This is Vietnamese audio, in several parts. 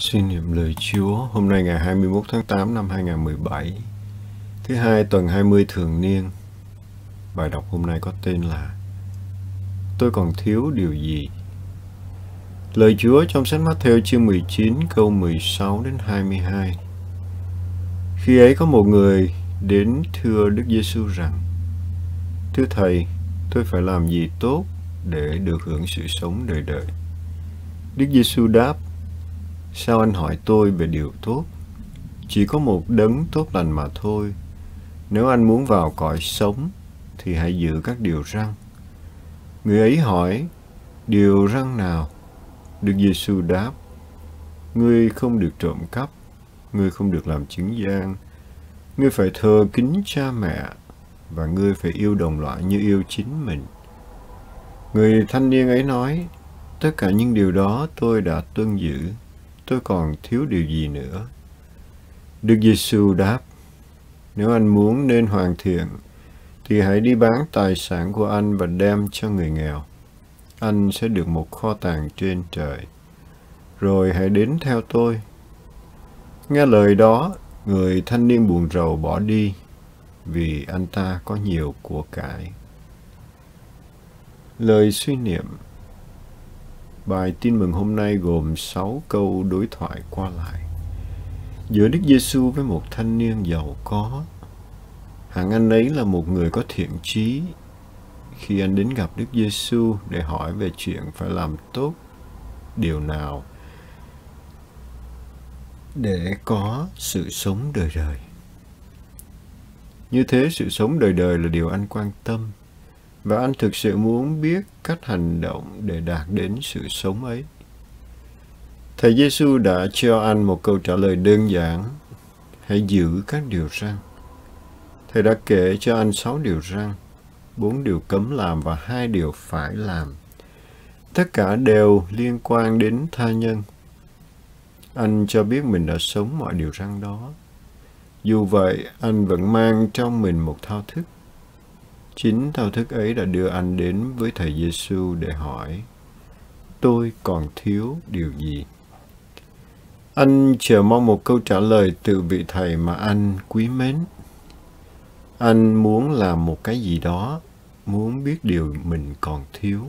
Suy niệm lời Chúa hôm nay ngày 21 tháng 8 năm 2017 Thứ hai tuần 20 thường niên Bài đọc hôm nay có tên là Tôi còn thiếu điều gì? Lời Chúa trong sách Matthew chương 19 câu 16 đến 22 Khi ấy có một người đến thưa Đức Giêsu rằng Thưa Thầy, tôi phải làm gì tốt để được hưởng sự sống đời đời? Đức Giêsu đáp Sao anh hỏi tôi về điều tốt? Chỉ có một đấng tốt lành mà thôi. Nếu anh muốn vào cõi sống, thì hãy giữ các điều răn. Người ấy hỏi, điều răn nào? được Giêsu đáp, ngươi không được trộm cắp, ngươi không được làm chứng gian, ngươi phải thờ kính cha mẹ, và ngươi phải yêu đồng loại như yêu chính mình. Người thanh niên ấy nói, tất cả những điều đó tôi đã tuân giữ tôi còn thiếu điều gì nữa? Đức Giêsu đáp, nếu anh muốn nên hoàn thiện, thì hãy đi bán tài sản của anh và đem cho người nghèo. Anh sẽ được một kho tàng trên trời. Rồi hãy đến theo tôi. Nghe lời đó, người thanh niên buồn rầu bỏ đi, vì anh ta có nhiều của cải. Lời suy niệm Bài tin mừng hôm nay gồm 6 câu đối thoại qua lại giữa Đức Giêsu với một thanh niên giàu có. Hạng anh ấy là một người có thiện trí. Khi anh đến gặp Đức Giêsu để hỏi về chuyện phải làm tốt điều nào để có sự sống đời đời. Như thế sự sống đời đời là điều anh quan tâm và anh thực sự muốn biết cách hành động để đạt đến sự sống ấy. Thầy Giêsu đã cho anh một câu trả lời đơn giản, hãy giữ các điều răn. Thầy đã kể cho anh sáu điều răn, bốn điều cấm làm và hai điều phải làm. Tất cả đều liên quan đến tha nhân. Anh cho biết mình đã sống mọi điều răn đó. Dù vậy, anh vẫn mang trong mình một thao thức Chính thao thức ấy đã đưa anh đến với Thầy Giêsu để hỏi, tôi còn thiếu điều gì? Anh chờ mong một câu trả lời từ vị Thầy mà anh quý mến. Anh muốn làm một cái gì đó, muốn biết điều mình còn thiếu.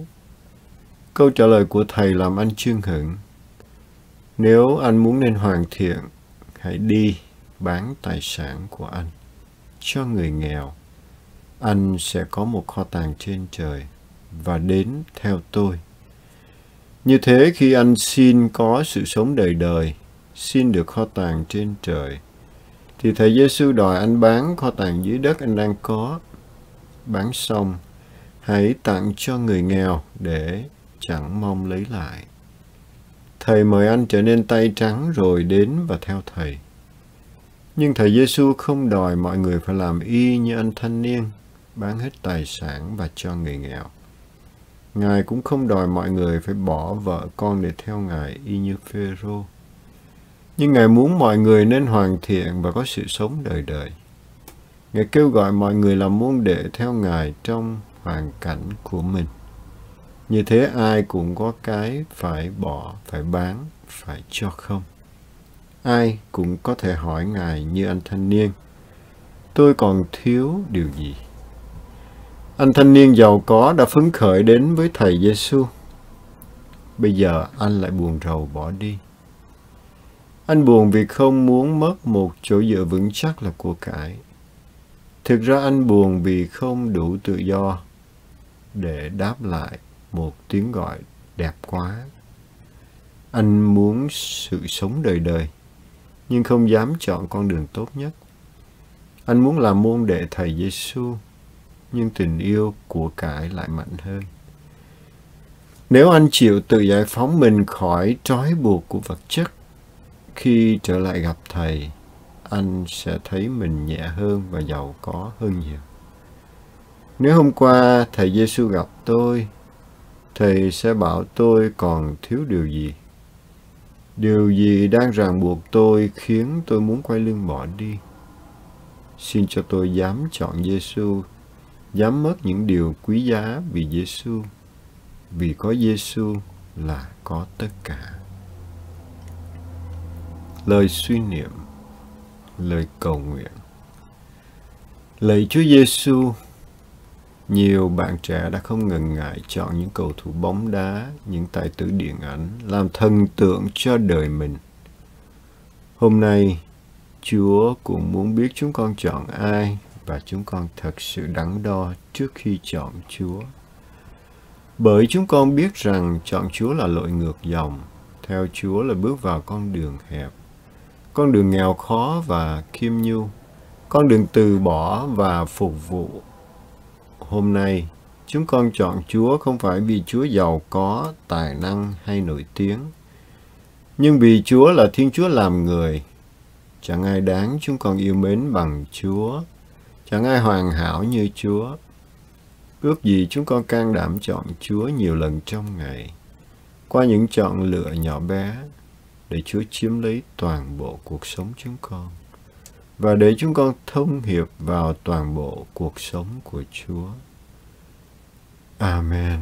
Câu trả lời của Thầy làm anh chương hững. Nếu anh muốn nên hoàn thiện, hãy đi bán tài sản của anh cho người nghèo anh sẽ có một kho tàng trên trời và đến theo tôi. Như thế khi anh xin có sự sống đời đời, xin được kho tàng trên trời, thì Thầy Giêsu đòi anh bán kho tàng dưới đất anh đang có. Bán xong, hãy tặng cho người nghèo để chẳng mong lấy lại. Thầy mời anh trở nên tay trắng rồi đến và theo Thầy. Nhưng Thầy Giêsu không đòi mọi người phải làm y như anh thanh niên bán hết tài sản và cho người nghèo. Ngài cũng không đòi mọi người phải bỏ vợ con để theo Ngài y như Phêrô. Nhưng Ngài muốn mọi người nên hoàn thiện và có sự sống đời đời. Ngài kêu gọi mọi người làm môn đệ theo Ngài trong hoàn cảnh của mình. Như thế ai cũng có cái phải bỏ, phải bán, phải cho không. Ai cũng có thể hỏi Ngài như anh thanh niên, tôi còn thiếu điều gì? Anh thanh niên giàu có đã phấn khởi đến với thầy Giêsu. Bây giờ anh lại buồn rầu bỏ đi. Anh buồn vì không muốn mất một chỗ dựa vững chắc là của cải. Thực ra anh buồn vì không đủ tự do để đáp lại một tiếng gọi đẹp quá. Anh muốn sự sống đời đời, nhưng không dám chọn con đường tốt nhất. Anh muốn làm môn đệ thầy Giêsu nhưng tình yêu của cải lại mạnh hơn. Nếu anh chịu tự giải phóng mình khỏi trói buộc của vật chất, khi trở lại gặp Thầy, anh sẽ thấy mình nhẹ hơn và giàu có hơn nhiều. Nếu hôm qua Thầy Giêsu gặp tôi, Thầy sẽ bảo tôi còn thiếu điều gì. Điều gì đang ràng buộc tôi khiến tôi muốn quay lưng bỏ đi. Xin cho tôi dám chọn Giêsu dám mất những điều quý giá vì Giêsu, vì có Giêsu là có tất cả. lời suy niệm, lời cầu nguyện. Lạy Chúa Giêsu, nhiều bạn trẻ đã không ngần ngại chọn những cầu thủ bóng đá, những tài tử điện ảnh làm thần tượng cho đời mình. Hôm nay, Chúa cũng muốn biết chúng con chọn ai và chúng con thật sự đắn đo trước khi chọn Chúa. Bởi chúng con biết rằng chọn Chúa là lội ngược dòng, theo Chúa là bước vào con đường hẹp, con đường nghèo khó và khiêm nhu, con đường từ bỏ và phục vụ. Hôm nay, chúng con chọn Chúa không phải vì Chúa giàu có, tài năng hay nổi tiếng, nhưng vì Chúa là Thiên Chúa làm người. Chẳng ai đáng chúng con yêu mến bằng Chúa, chẳng ai hoàn hảo như Chúa. Ước gì chúng con can đảm chọn Chúa nhiều lần trong ngày, qua những chọn lựa nhỏ bé, để Chúa chiếm lấy toàn bộ cuộc sống chúng con và để chúng con thông hiệp vào toàn bộ cuộc sống của Chúa. Amen.